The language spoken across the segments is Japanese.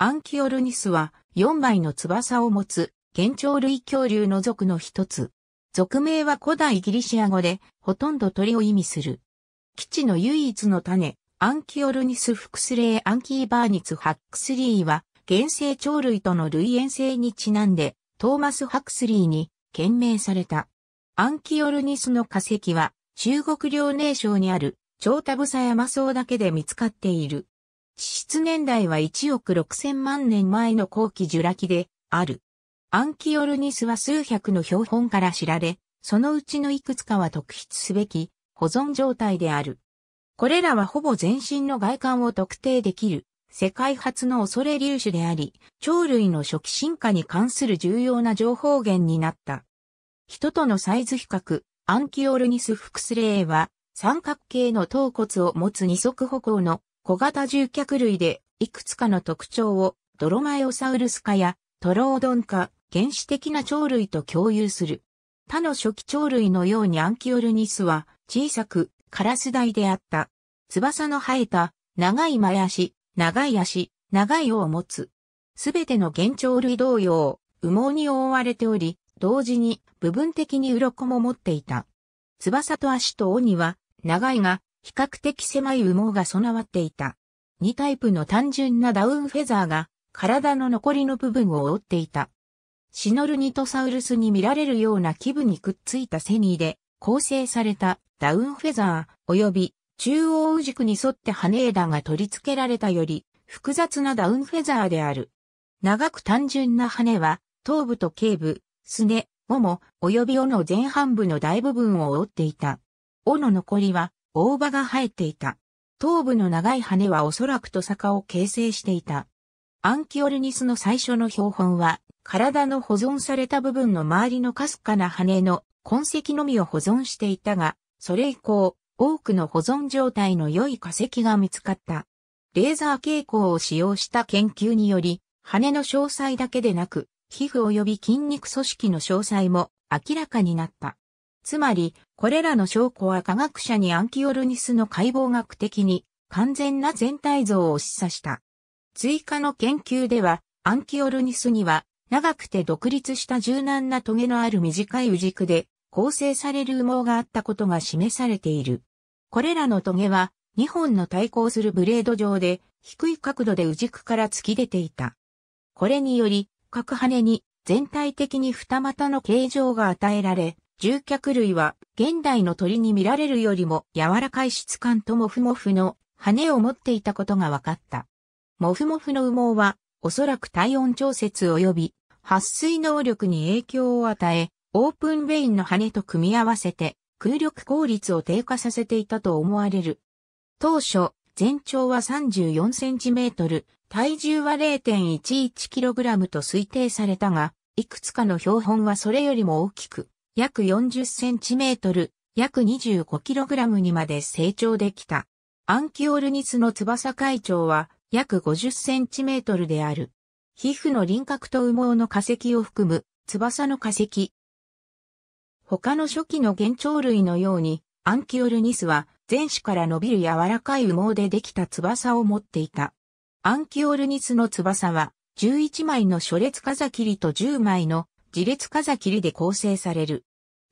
アンキオルニスは4枚の翼を持つ原鳥類恐竜の属の一つ。属名は古代ギリシア語でほとんど鳥を意味する。既知の唯一の種、アンキオルニスフクスレーアンキオルニスハックスリーは現生鳥類との類縁性にちなんでトーマス・ハックスリーに献名された。アンキオルニスの化石は中国遼寧省にある髫髻山層だけで見つかっている。地質年代は1億6000万年前の後期ジュラ紀である。アンキオルニスは数百の標本から知られ、そのうちのいくつかは特筆すべき保存状態である。これらはほぼ全身の外観を特定できる世界初の恐れ粒子であり、鳥類の初期進化に関する重要な情報源になった。人とのサイズ比較、アンキオルニスフクスレイは三角形の頭骨を持つ二足歩行の小型獣脚類で、いくつかの特徴をドロマエオサウルス科やトロードン科、原始的な鳥類と共有する。他の初期鳥類のようにアンキオルニスは小さくカラス大であった。翼の生えた長い前足、長い足、長い尾を持つ。すべての原鳥類同様、羽毛に覆われており、同時に部分的に鱗も持っていた。翼と足と尾には長いが比較的狭い羽毛が備わっていた。2タイプの単純なダウンフェザーが体の残りの部分を覆っていた。シノルニトサウルスに見られるような基部にくっついたセニーで構成されたダウンフェザー及び中央軸に沿って羽枝が取り付けられたより複雑なダウンフェザーである。長く単純な羽は頭部と頸部、すね、尾も及び尾の前半部の大部分を覆っていた。尾の残りは大葉が生えていた。頭部の長い羽はおそらくと坂を形成していた。アンキオルニスの最初の標本は、体の保存された部分の周りのかすかな羽の痕跡のみを保存していたが、それ以降、多くの保存状態の良い化石が見つかった。レーザー蛍光を使用した研究により、羽の詳細だけでなく、皮膚及び筋肉組織の詳細も明らかになった。つまり、これらの証拠は科学者にアンキオルニスの解剖学的に完全な全体像を示唆した。追加の研究では、アンキオルニスには長くて独立した柔軟なトゲのある短い軸で構成される羽毛があったことが示されている。これらのトゲは2本の対抗するブレード上で低い角度で宇軸から突き出ていた。これにより、各羽に全体的に二股の形状が与えられ、獣脚類は現代の鳥に見られるよりも柔らかい質感とモフモフの羽を持っていたことが分かった。モフモフの羽毛はおそらく体温調節及び撥水能力に影響を与え、オープンベインの羽と組み合わせて空力効率を低下させていたと思われる。当初、全長は34センチメートル、体重は 0.11kg と推定されたが、いくつかの標本はそれよりも大きく、約40センチメートル、約25キログラムにまで成長できた。アンキオルニスの翼会長は約50センチメートルである。皮膚の輪郭と羽毛の化石を含む翼の化石。他の初期の原鳥類のように、アンキオルニスは前肢から伸びる柔らかい羽毛でできた翼を持っていた。アンキオルニスの翼は11枚の初列風切りと10枚の自列風切りで構成される。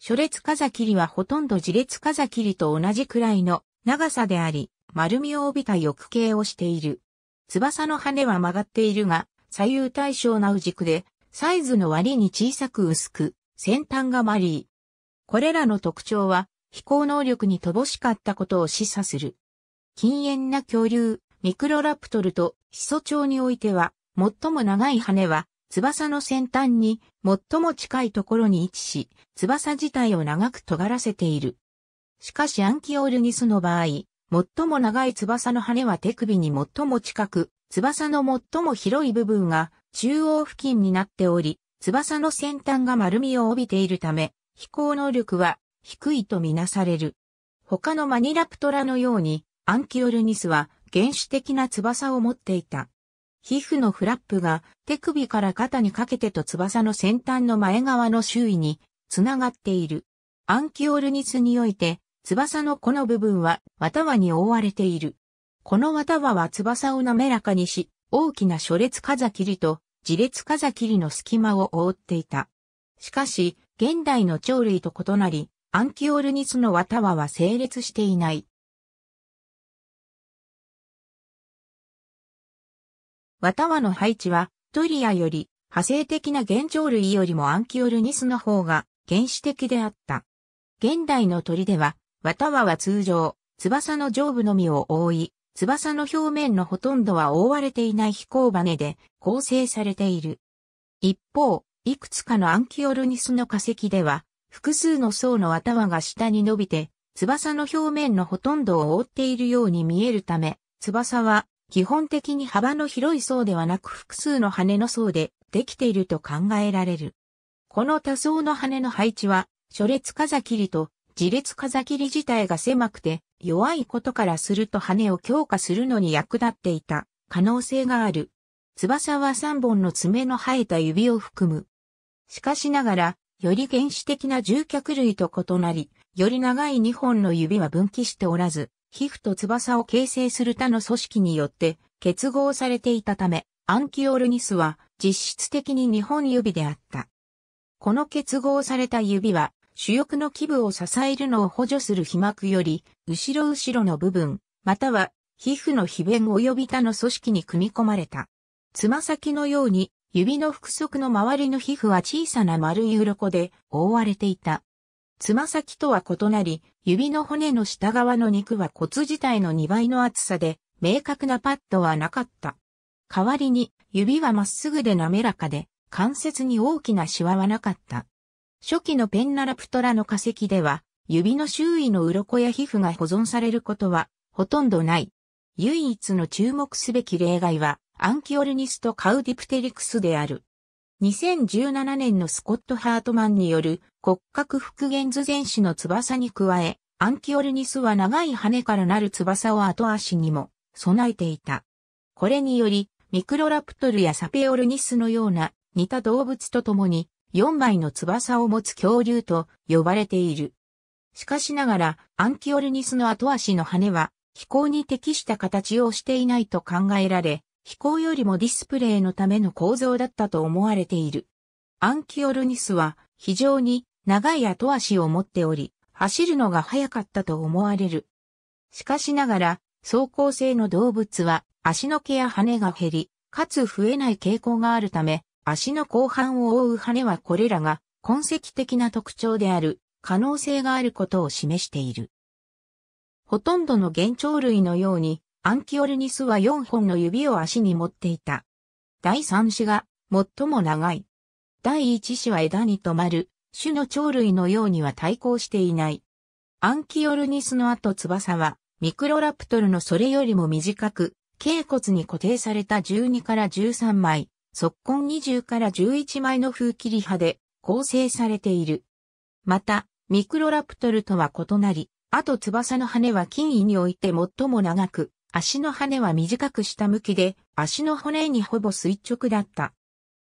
初列風切りはほとんど自列風切りと同じくらいの長さであり、丸みを帯びた翼形をしている。翼の羽は曲がっているが、左右対称な軸で、サイズの割に小さく薄く、先端がマリー。これらの特徴は、飛行能力に乏しかったことを示唆する。禁煙な恐竜、ミクロラプトルとヒソチョウにおいては、最も長い羽は翼の先端に最も近いところに位置し、翼自体を長く尖らせている。しかしアンキオルニスの場合、最も長い翼の羽は手首に最も近く、翼の最も広い部分が中央付近になっており、翼の先端が丸みを帯びているため、飛行能力は低いとみなされる。他のマニラプトラのように、アンキオルニスは原始的な翼を持っていた。皮膚のフラップが手首から肩にかけてと翼の先端の前側の周囲につながっている。アンキオルニスにおいて翼のこの部分は綿輪に覆われている。この綿輪は翼を滑らかにし、大きな初列風切りと自列風切りの隙間を覆っていた。しかし、現代の鳥類と異なり、アンキオルニスの綿輪は整列していない。綿輪の配置は、トリアより、派生的な原鳥類よりもアンキオルニスの方が原始的であった。現代の鳥では、綿輪は通常、翼の上部のみを覆い、翼の表面のほとんどは覆われていない飛行羽で構成されている。一方、いくつかのアンキオルニスの化石では、複数の層の頭が下に伸びて、翼の表面のほとんどを覆っているように見えるため、翼は基本的に幅の広い層ではなく複数の羽の層でできていると考えられる。この多層の羽の配置は、初列風切りと自列風切り自体が狭くて弱いことからすると羽を強化するのに役立っていた可能性がある。翼は3本の爪の生えた指を含む。しかしながら、より原始的な獣脚類と異なり、より長い2本の指は分岐しておらず、皮膚と翼を形成する他の組織によって結合されていたため、アンキオルニスは実質的に2本指であった。この結合された指は主翼の基部を支えるのを補助する皮膜より、後ろ後ろの部分、または皮膚の皮弁及び他の組織に組み込まれた。つま先のように、指の腹側の周りの皮膚は小さな丸い鱗で覆われていた。つま先とは異なり、指の骨の下側の肉は骨自体の2倍の厚さで、明確なパッドはなかった。代わりに、指はまっすぐで滑らかで、関節に大きなシワはなかった。初期のペンナラプトラの化石では、指の周囲の鱗や皮膚が保存されることはほとんどない。唯一の注目すべき例外は、アンキオルニスとカウディプテリクスである。2017年のスコット・ハートマンによる骨格復元図前史の翼に加え、アンキオルニスは長い羽からなる翼を後足にも備えていた。これにより、ミクロラプトルやサペオルニスのような似た動物と共に4枚の翼を持つ恐竜と呼ばれている。しかしながら、アンキオルニスの後足の羽は、飛行に適した形をしていないと考えられ、飛行よりもディスプレイのための構造だったと思われている。アンキオルニスは非常に長い後足を持っており、走るのが速かったと思われる。しかしながら、走行性の動物は足の毛や羽が減り、かつ増えない傾向があるため、足の後半を覆う羽はこれらが痕跡的な特徴である可能性があることを示している。ほとんどの原鳥類のようにアンキオルニスは4本の指を足に持っていた。第3子が最も長い。第1子は枝に止まる種の鳥類のようには対抗していない。アンキオルニスの後翼はミクロラプトルのそれよりも短く、頸骨に固定された12から13枚、速根20から11枚の風切り刃で構成されている。また、ミクロラプトルとは異なり、あと翼の羽は筋位において最も長く、足の羽は短く下向きで、足の骨にほぼ垂直だった。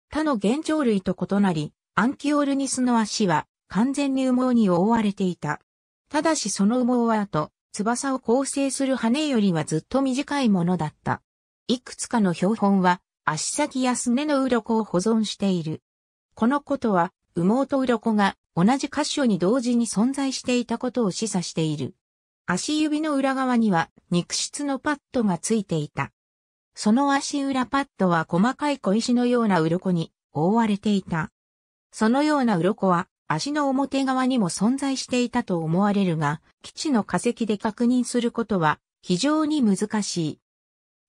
他の原鳥類と異なり、アンキオルニスの足は完全に羽毛に覆われていた。ただしその羽毛は後、翼を構成する羽よりはずっと短いものだった。いくつかの標本は足先やすねの鱗を保存している。このことは、羽毛と鱗が同じ箇所に同時に存在していたことを示唆している。足指の裏側には肉質のパッドがついていた。その足裏パッドは細かい小石のような鱗に覆われていた。そのような鱗は足の表側にも存在していたと思われるが、基地の化石で確認することは非常に難しい。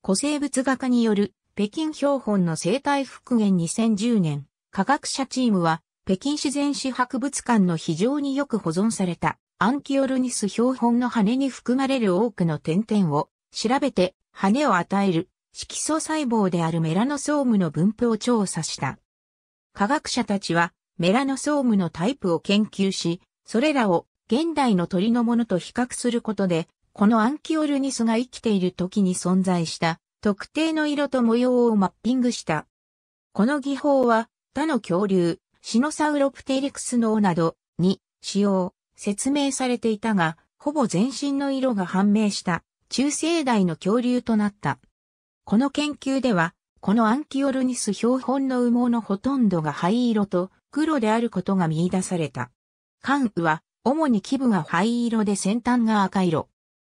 古生物学科による北京標本の生態復元2010年、科学者チームは、北京自然史博物館の非常によく保存されたアンキオルニス標本の羽に含まれる多くの点々を調べて羽を与える色素細胞であるメラノソームの分布を調査した。科学者たちはメラノソームのタイプを研究し、それらを現代の鳥のものと比較することで、このアンキオルニスが生きている時に存在した特定の色と模様をマッピングした。この技法は他の恐竜、シノサウロプテリクス脳などに使用、説明されていたが、ほぼ全身の色が判明した中生代の恐竜となった。この研究では、このアンキオルニス標本の羽毛のほとんどが灰色と黒であることが見出された。関羽は、主に基部が灰色で先端が赤色。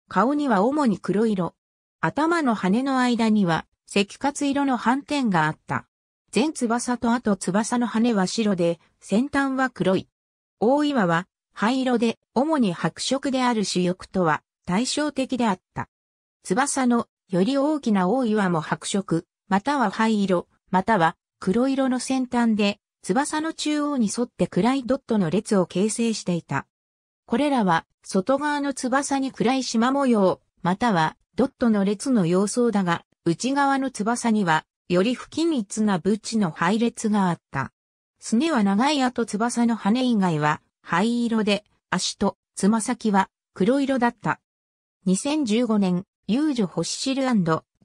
顔には主に黒色。頭の羽の間には、赤活色の斑点があった。全翼と後翼の羽は白で、先端は黒い。大岩は灰色で、主に白色である主翼とは対照的であった。翼のより大きな大岩も白色、または灰色、または黒色の先端で、翼の中央に沿って暗いドットの列を形成していた。これらは外側の翼に暗い縞模様、またはドットの列の様相だが、内側の翼にはより不均一なブチの配列があった。すねは長い後翼の羽以外は灰色で、足とつま先は黒色だった。2015年、ユージョホッシル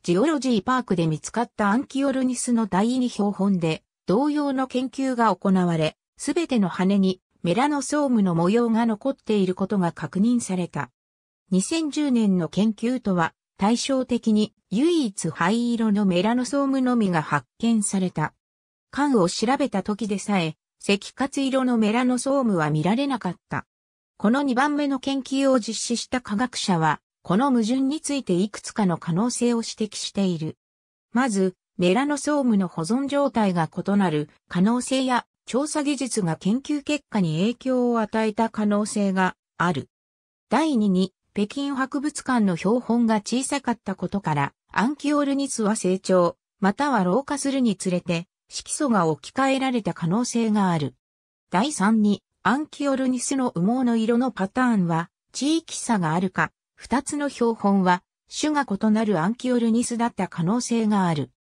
ジオロジーパークで見つかったアンキオルニスの第二標本で、同様の研究が行われ、すべての羽にメラノソームの模様が残っていることが確認された。2010年の研究とは対照的に唯一灰色のメラノソームのみが発見された。缶を調べた時でさえ、赤活色のメラノソームは見られなかった。この2番目の研究を実施した科学者は、この矛盾についていくつかの可能性を指摘している。まず、メラノソームの保存状態が異なる可能性や調査技術が研究結果に影響を与えた可能性がある。第2に、北京博物館の標本が小さかったことから、アンキオルニスは成長、または老化するにつれて、色素が置き換えられた可能性がある。第3に、アンキオルニスの羽毛の色のパターンは、地域差があるか、二つの標本は、種が異なるアンキオルニスだった可能性がある。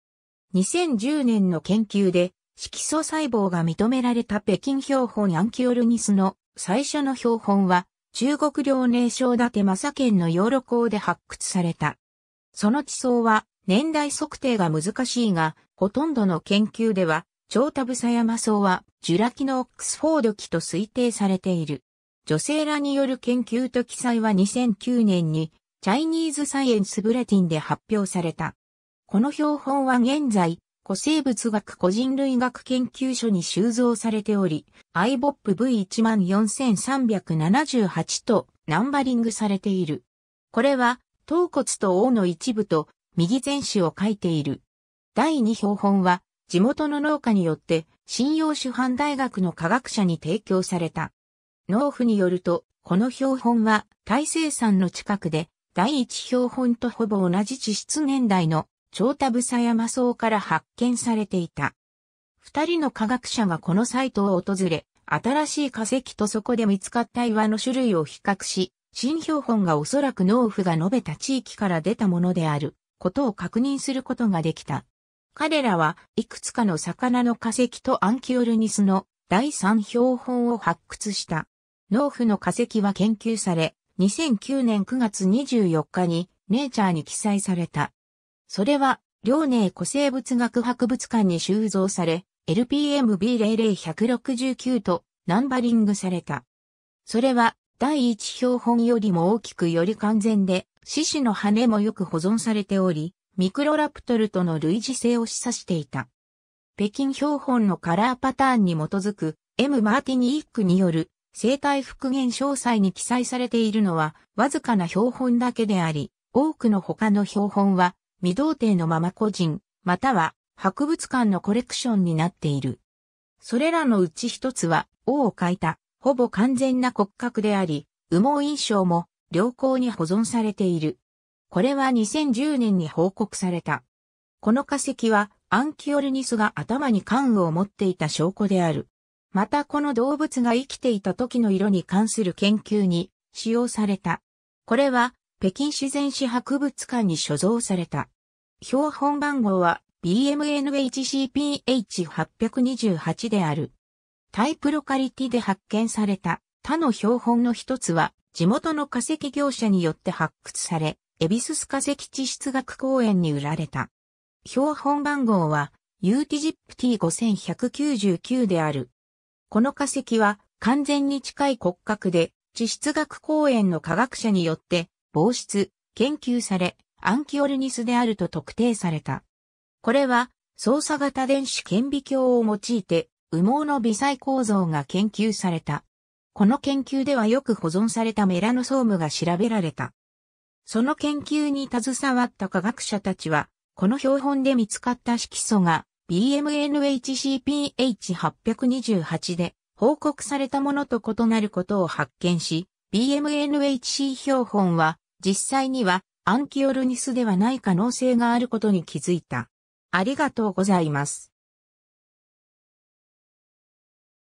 2010年の研究で、色素細胞が認められた北京標本アンキオルニスの最初の標本は、中国領寧省伊達正県の養老港で発掘された。その地層は年代測定が難しいが、ほとんどの研究では、超田房山層はジュラ紀のオックスフォード紀と推定されている。女性らによる研究と記載は2009年にチャイニーズサイエンスブレティンで発表された。この標本は現在、古生物学個人類学研究所に収蔵されており、iBOP V14378 とナンバリングされている。これは、頭骨と王の一部と右前肢を書いている。第2標本は、地元の農家によって信用主犯大学の科学者に提供された。農夫によると、この標本は大生山の近くで、第一標本とほぼ同じ地質年代の長田房山層から発見されていた。二人の科学者がこのサイトを訪れ、新しい化石とそこで見つかった岩の種類を比較し、新標本がおそらく農夫が述べた地域から出たものであることを確認することができた。彼らはいくつかの魚の化石とアンキオルニスの第三標本を発掘した。農夫の化石は研究され、2009年9月24日にネイチャーに記載された。それは、遼寧古生物学博物館に収蔵され、LPMB00169 とナンバリングされた。それは、第一標本よりも大きくより完全で、獅子の羽もよく保存されており、ミクロラプトルとの類似性を示唆していた。北京標本のカラーパターンに基づく M. マーティニークによる生態復元詳細に記載されているのはわずかな標本だけであり、多くの他の標本は未同定のまま個人、または博物館のコレクションになっている。それらのうち一つは、王を書いた、ほぼ完全な骨格であり、羽毛印象も良好に保存されている。これは2010年に報告された。この化石は、アンキオルニスが頭に関羽を持っていた証拠である。またこの動物が生きていた時の色に関する研究に使用された。これは北京自然史博物館に所蔵された。標本番号は BMNHCPH828 である。タイプロカリティで発見された他の標本の一つは地元の化石業者によって発掘され、エビスス化石地質学公園に売られた。標本番号は UTZIP-T5199 である。この化石は完全に近い骨格で地質学公園の科学者によって防湿、研究され、アンキオルニスであると特定された。これは、操作型電子顕微鏡を用いて羽毛の微細構造が研究された。この研究ではよく保存されたメラノソームが調べられた。その研究に携わった科学者たちは、この標本で見つかった色素が BMNHCPH828 で報告されたものと異なることを発見し、BMNHC 標本は実際にはアンキオルニスではない可能性があることに気づいた。ありがとうございます。